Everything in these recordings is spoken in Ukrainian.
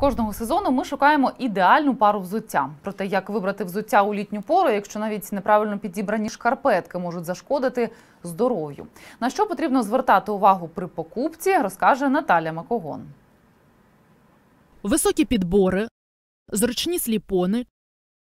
Кожного сезону ми шукаємо ідеальну пару взуття. Про те, як вибрати взуття у літню пору, якщо навіть неправильно підібрані шкарпетки можуть зашкодити здоров'ю. На що потрібно звертати увагу при покупці, розкаже Наталя Макогон. Високі підбори, зручні сліпони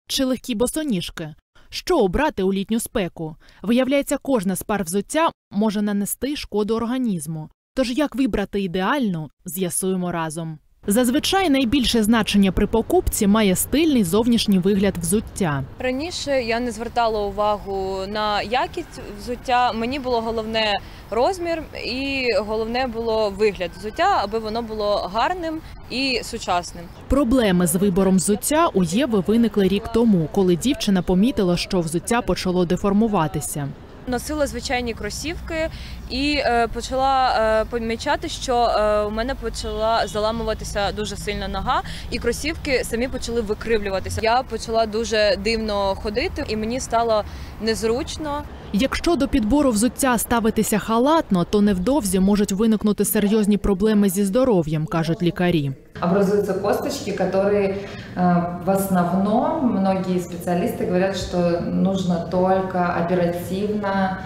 чи легкі босоніжки. Що обрати у літню спеку? Виявляється, кожна з пар взуття може нанести шкоду організму. Тож як вибрати ідеальну, з'ясуємо разом. Зазвичай найбільше значення при покупці має стильний зовнішній вигляд взуття. Раніше я не звертала увагу на якість взуття. Мені було головне розмір і головне було вигляд взуття, аби воно було гарним і сучасним. Проблеми з вибором взуття у Єви виникли рік тому, коли дівчина помітила, що взуття почало деформуватися. Носила звичайні кросівки і е, почала е, помічати, що е, у мене почала заламуватися дуже сильно нога, і кросівки самі почали викривлюватися. Я почала дуже дивно ходити, і мені стало незручно. Якщо до підбору взуття ставитися халатно, то невдовзі можуть виникнути серйозні проблеми зі здоров'ям, кажуть лікарі Образуются косточки, которые э, в основном многие специалисты говорят, что нужно только оперативно,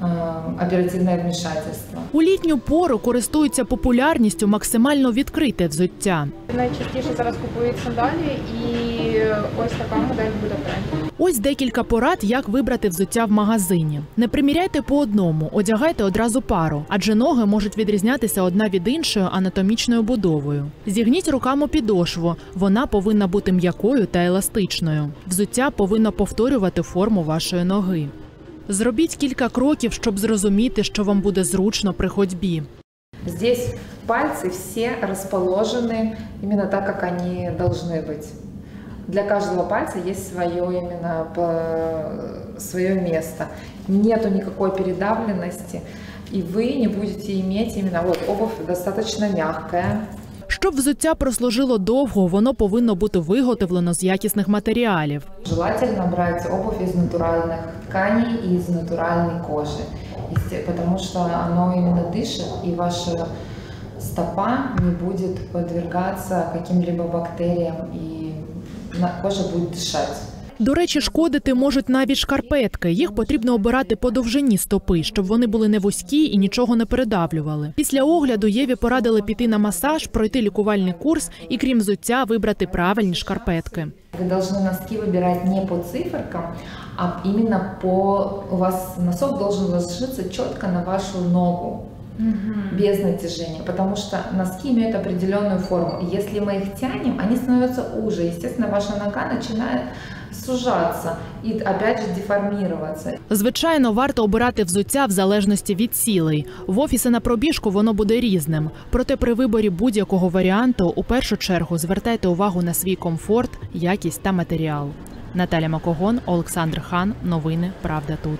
э, оперативное вмешательство. У літню пору користуються популярністю максимально відкрите взуття. Найчастіше зараз купують сандалі, і ось така модель буде в тренді. Ось декілька порад, як вибрати взуття в магазині. Не приміряйте по одному, одягайте одразу пару, адже ноги можуть відрізнятися одна від іншої анатомічною будовою. Зігніть руками підошву. Вона повинна бути м'якою та еластичною. Взуття повинно повторювати форму вашої ноги. Зробіть кілька кроків, щоб зрозуміти, що вам буде зручно при ходьбі. Здесь пальцы все расположены именно так, как они должны быть. Для каждого пальца есть свое именно по- свое место. Нету никакой передавленности, и вы не будете иметь именно вот обувь достаточно мягкая, Щоб взуття прослужило довго, воно повинно бути виготовлено з якісних матеріалів. Желательно брать обувь из натуральных тканей и из натуральной кожи, Есте- потому что оно именно дышит, и ваша стопа не будет подвергаться каким-либо бактериям, и на- кожа будет дышать. До речі, шкодити можуть навіть шкарпетки. Їх потрібно обирати по довжині стопи, щоб вони були не вузькі і нічого не передавлювали. Після огляду Єві порадили піти на масаж, пройти лікувальний курс і, крім взуття, вибрати правильні шкарпетки. Вы должны носки выбирать не по циферкам, а именно по... У вас носок должен ложиться четко на вашу ногу, без натяжения, потому что носки имеют определенную форму. Если мы их тянем, они становятся уже. Естественно, ваша нога начинает сужаться и опять же деформироваться. Звичайно, варто обирати взуття в залежності від цілей. В офіси на пробіжку воно буде різним. Проте при виборі будь-якого варіанту у першу чергу звертайте увагу на свій комфорт, якість та матеріал. Наталя Макогон, Олександр Хан. Новини Правда тут.